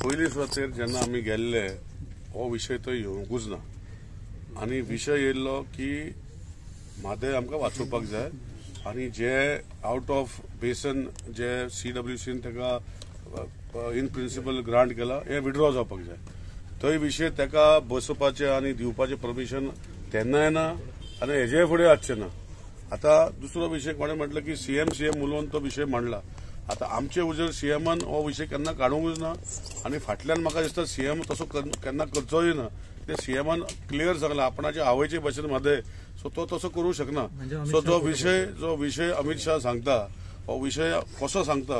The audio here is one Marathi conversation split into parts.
पयलीच सुवातेर जेन्ना आमी गेल्ले हो विशय थंय येवंकूच ना. आनी विशय येयल्लो की म्हादय आमकां वाचोवपाक जाय. आनी जे आउट ऑफ बेसन जे सी डब्ल्यू सीन ताका इन प्रिन्सिपल ग्रांट केला हे विड्रॉ जावपाक जाय. थंय विशय ताका बसोवपाचे आनी दिवपाचें परमिशन तेन्नाय ना आनी हेजे फुडें आसचें ना. आता दुसरो विशय कोणें म्हटलं की सीएम सीएम उलोवन तो विशय मांडला. आता आमचे उजर सीएमान हो विशय केन्ना काडूंकूच ना आनी फाटल्यान म्हाका दिसता सीएम तसो केन्ना करचोय ना ते सीएमान क्लियर सांगला आपणाच्या आवयचे भशेन मध्ये सो तो तसो करूंक शकना सो जो विशय जो विशय अमित शाह सांगता हो विशय कसो सांगता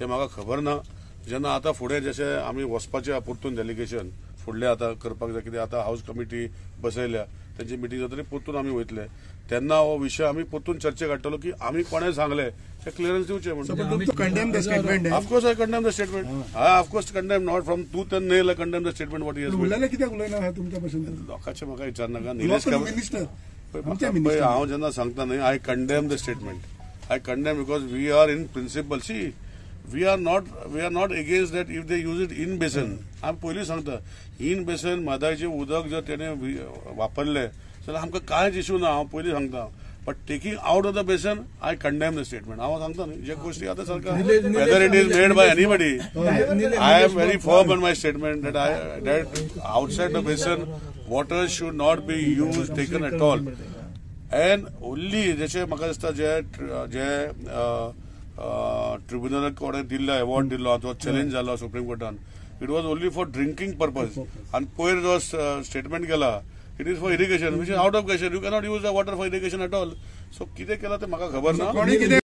हे म्हाका खबर ना. जेन्ना आता फुडें जशें आमी वचपाचें परतून डेलिगेशन फुडलें आतां करपाक जाय कितें आतां हाऊस कमिटी बसयल्या त्यांची मिटींग जातली परतून आमी वयतले तेन्ना हो विशय आमी परतून चर्चेक हाडटलो की आमी कोणें सांगले? ते क्लियरन्स दिवचे म्हणून. of course, condemn not from tooth and nail. I condemn the statement what he has made. उलयले कित्याक उलयना हा तुमच्या लोकांचे म्हाका विचारनाका निलेश मिनिस्टर हांव जेन्ना सांगता न्हय I condemn the statement I condemn because we are in principle see we are not we are not against that if they use it in basin आमी पयलीं सांगता इन बेसन म्हादायचें उदक जर तेणे वी- वापरलें जाल्यार आमकां कांयच इश्यू ना हांव पयलीं सांगता. But taking out of the basin I condemn the statement हांव सांगता न्ही जे गोष्टी आतां सरकार whether it is made by anybody I am very firm on my statement that I that outside the basin, water should not be used taken at all. And only जशें म्हाका दिसता जे जे ट्रिब्युनल कोणें दिल्लो अवॉर्ड दिल्लो जो चॅलेंज जालो supreme कोर्टान it was only for drinking purpose आनी पयर जो स्टेटमेंट केला it is for irrigation which is out of question you cannot use the water for irrigation at all so कितें केला ते म्हाका खबर ना?